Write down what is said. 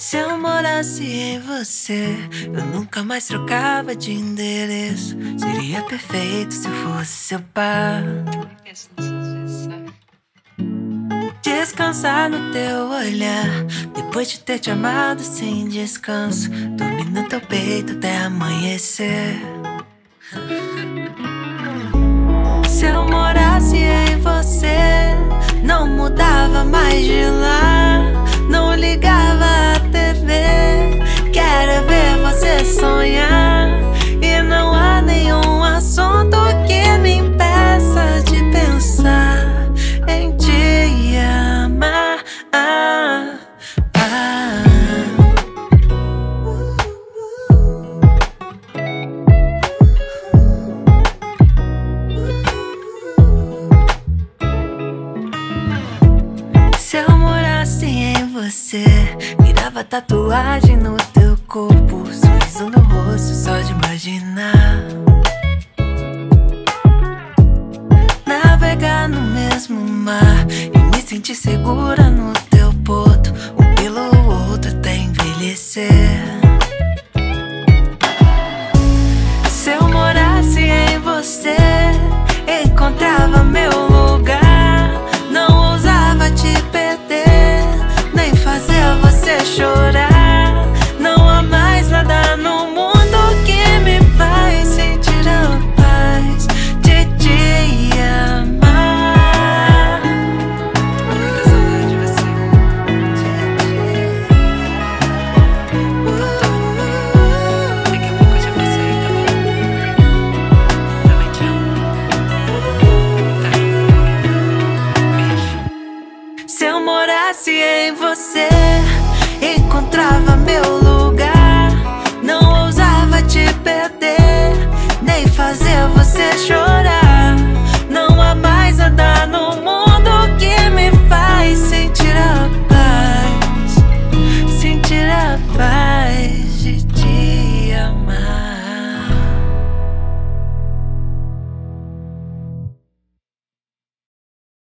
Se eu morasse em você, eu nunca mais trocava de endereço. Seria perfeito se eu fosse seu par. Descansar no teu olhar, depois de ter te amado sem descanso. Dormir no teu peito até amanhecer. Se eu morasse em você, não mudava mais de você, virava tatuagem no teu corpo, sorriso no rosto só de imaginar. Navegar no mesmo mar e me sentir segura no teu porto, um pelo outro até envelhecer. Se eu morasse em você, encontrava meu lugar.